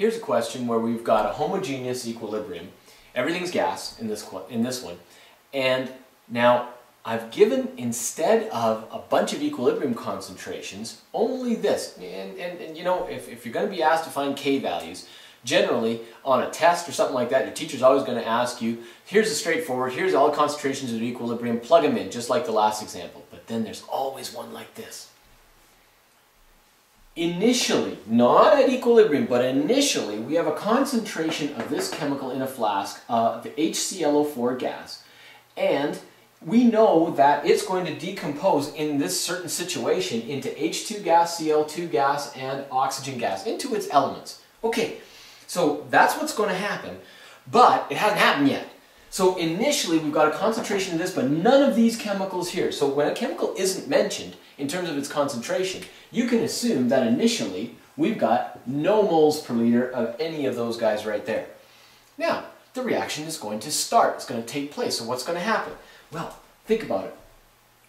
here's a question where we've got a homogeneous equilibrium. Everything's gas in this, in this one. And now I've given, instead of a bunch of equilibrium concentrations, only this. And, and, and you know, if, if you're going to be asked to find K values, generally on a test or something like that, your teacher's always going to ask you, here's a straightforward, here's all concentrations of equilibrium, plug them in, just like the last example. But then there's always one like this. Initially, not at equilibrium, but initially, we have a concentration of this chemical in a flask, uh, the HClO4 gas, and we know that it's going to decompose in this certain situation into H2 gas, Cl2 gas, and oxygen gas, into its elements. Okay, so that's what's going to happen, but it hasn't happened yet. So initially we've got a concentration of this, but none of these chemicals here. So when a chemical isn't mentioned in terms of its concentration, you can assume that initially we've got no moles per liter of any of those guys right there. Now, the reaction is going to start. It's going to take place. So what's going to happen? Well, think about it.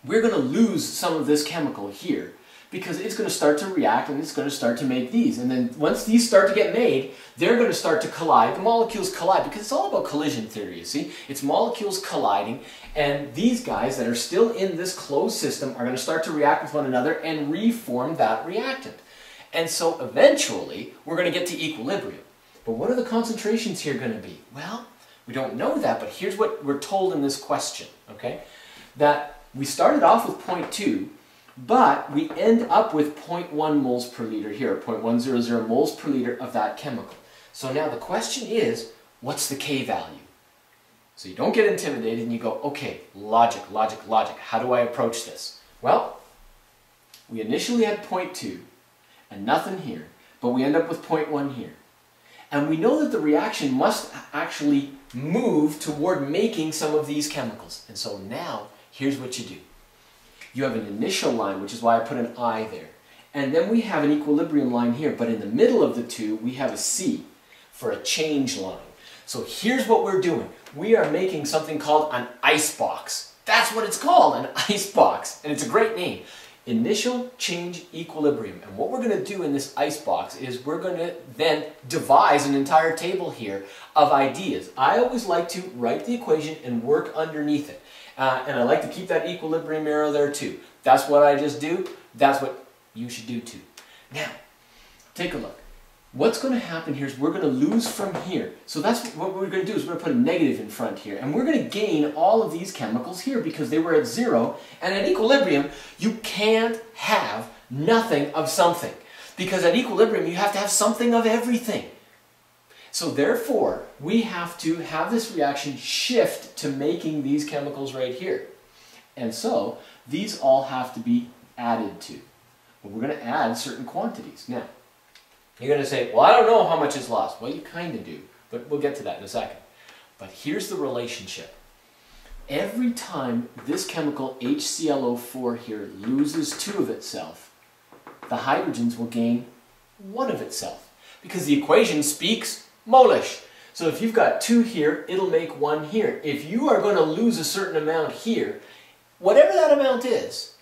We're going to lose some of this chemical here because it's going to start to react and it's going to start to make these. And then once these start to get made, they're going to start to collide. The molecules collide because it's all about collision theory, you see. It's molecules colliding and these guys that are still in this closed system are going to start to react with one another and reform that reactant. And so eventually, we're going to get to equilibrium. But what are the concentrations here going to be? Well, we don't know that, but here's what we're told in this question, okay? That we started off with 0.2, but we end up with 0.1 moles per liter here, 0.100 moles per liter of that chemical. So now the question is, what's the K value? So you don't get intimidated and you go, okay, logic, logic, logic. How do I approach this? Well, we initially had 0.2 and nothing here, but we end up with 0.1 here. And we know that the reaction must actually move toward making some of these chemicals. And so now, here's what you do. You have an initial line, which is why I put an I there. And then we have an equilibrium line here, but in the middle of the two, we have a C for a change line. So here's what we're doing. We are making something called an ice box. That's what it's called, an ice box. And it's a great name. Initial change equilibrium. And what we're going to do in this ice box is we're going to then devise an entire table here of ideas. I always like to write the equation and work underneath it. Uh, and I like to keep that equilibrium arrow there too. That's what I just do. That's what you should do too. Now, take a look. What's going to happen here is we're going to lose from here. So that's what we're going to do is we're going to put a negative in front here. And we're going to gain all of these chemicals here because they were at zero. And at equilibrium, you can't have nothing of something. Because at equilibrium, you have to have something of everything. So therefore, we have to have this reaction shift to making these chemicals right here. And so, these all have to be added to. But we're going to add certain quantities. Now, you're going to say, well, I don't know how much is lost. Well, you kind of do, but we'll get to that in a second. But here's the relationship. Every time this chemical HClO4 here loses two of itself, the hydrogens will gain one of itself. Because the equation speaks Molish. So if you've got two here, it'll make one here. If you are going to lose a certain amount here, whatever that amount is,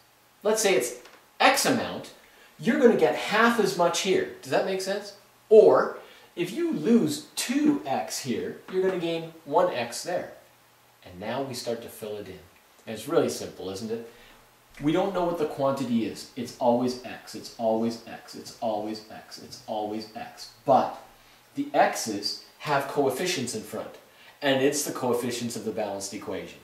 let's say it's X amount, you're going to get half as much here. Does that make sense? Or, if you lose 2x here, you're going to gain 1x there. And now we start to fill it in. And it's really simple, isn't it? We don't know what the quantity is. It's always x, it's always x, it's always x, it's always x. But the x's have coefficients in front, and it's the coefficients of the balanced equation.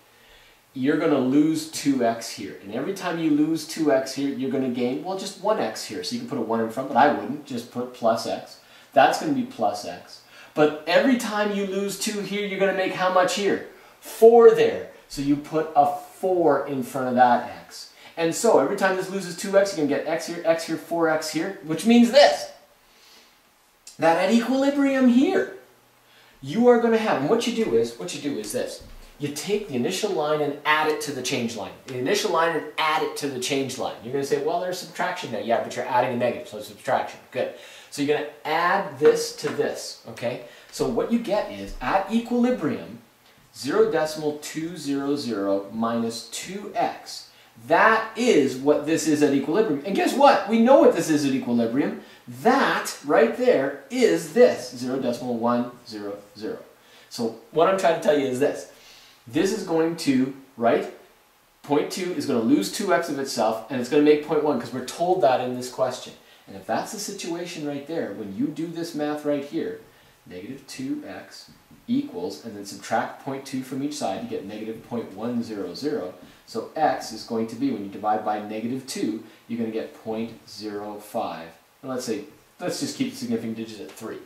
You're going to lose 2x here, and every time you lose 2x here, you're going to gain, well, just 1x here. So you can put a 1 in front, but I wouldn't, just put plus x. That's going to be plus x. But every time you lose 2 here, you're going to make how much here? 4 there. So you put a 4 in front of that x. And so every time this loses 2x, you're going to get x here, x here, 4x here, which means this that at equilibrium here, you are going to have, and what you do is, what you do is this. You take the initial line and add it to the change line. The initial line and add it to the change line. You're going to say, well, there's subtraction there. Yeah, but you're adding a negative, so subtraction. Good. So you're going to add this to this, okay? So what you get is, at equilibrium, 0 decimal 200 minus 2x. That is what this is at equilibrium. And guess what? We know what this is at equilibrium. That right there is this, 0 decimal 1, 0, 0. So what I'm trying to tell you is this. This is going to, right, point 2 is going to lose 2x of itself, and it's going to make point 1 because we're told that in this question. And if that's the situation right there, when you do this math right here, negative 2x equals, and then subtract 0.2 from each side, you get negative 0.100. So x is going to be, when you divide by negative 2, you're going to get 0.05. And let's say, let's just keep the significant digits at 3.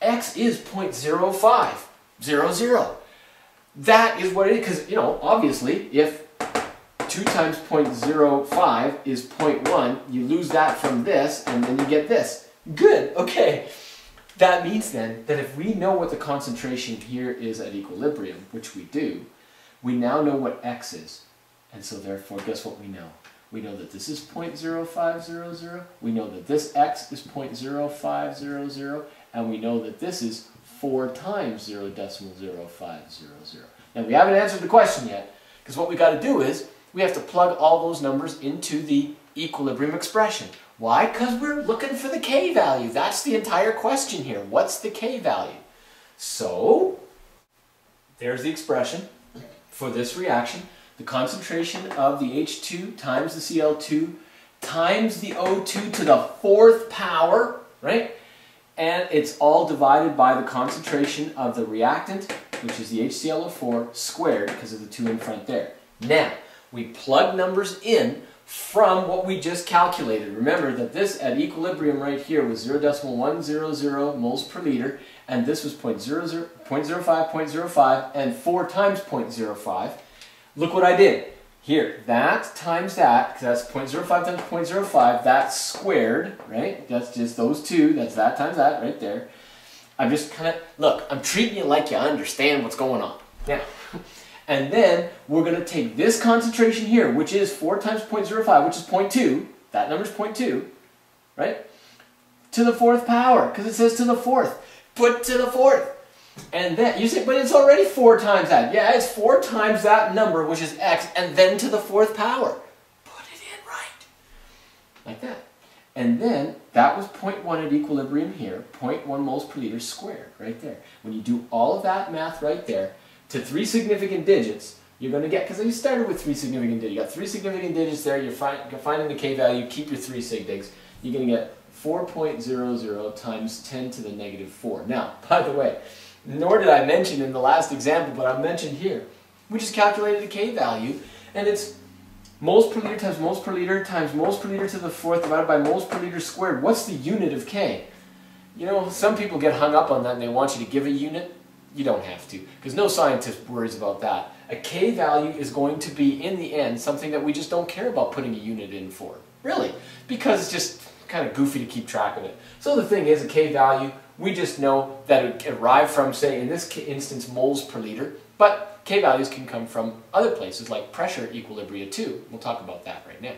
x is 0.0500. That is what it is, because, you know, obviously, if 2 times 0.05 is 0.1, you lose that from this, and then you get this. Good, okay. That means then that if we know what the concentration here is at equilibrium, which we do, we now know what x is. And so therefore, guess what we know? We know that this is 0.0500, we know that this x is 0.0500, and we know that this is 4 times 0 decimal 0500. Now we haven't answered the question yet, because what we got to do is, we have to plug all those numbers into the equilibrium expression. Why? Because we're looking for the K value. That's the entire question here. What's the K value? So, there's the expression for this reaction. The concentration of the H2 times the Cl2 times the O2 to the fourth power, right? And it's all divided by the concentration of the reactant, which is the HClO4, squared because of the 2 in front there. Now, we plug numbers in from what we just calculated. Remember that this at equilibrium right here was 0 0.100 moles per liter, and this was 0 0.00, 0.05, 0.05, and 4 times 0.05. Look what I did. Here, that times that, because that's 0.05 times 0.05, that's squared, right? That's just those two, that's that times that right there. I'm just kind of, look, I'm treating you like you understand what's going on. Now, and then we're going to take this concentration here, which is 4 times 0.05, which is 0.2. That number is 0.2, right? To the fourth power, because it says to the fourth. Put to the fourth. And then, you say, but it's already 4 times that. Yeah, it's 4 times that number, which is x, and then to the fourth power. Put it in right. Like that. And then, that was 0.1 at equilibrium here, 0.1 moles per liter squared, right there. When you do all of that math right there, to three significant digits, you're going to get, because you started with three significant digits. You got three significant digits there, you're, you're finding the k value, keep your three sig digs. You're going to get 4.00 times 10 to the negative 4. Now, by the way, nor did I mention in the last example, but I mentioned here, we just calculated the k value, and it's moles per liter times moles per liter times moles per liter to the fourth divided by moles per liter squared. What's the unit of k? You know, some people get hung up on that and they want you to give a unit. You don't have to, because no scientist worries about that. A K value is going to be, in the end, something that we just don't care about putting a unit in for. Really. Because it's just kind of goofy to keep track of it. So the thing is, a K value, we just know that it arrived from, say, in this instance, moles per liter, but K values can come from other places like pressure equilibria too. We'll talk about that right now.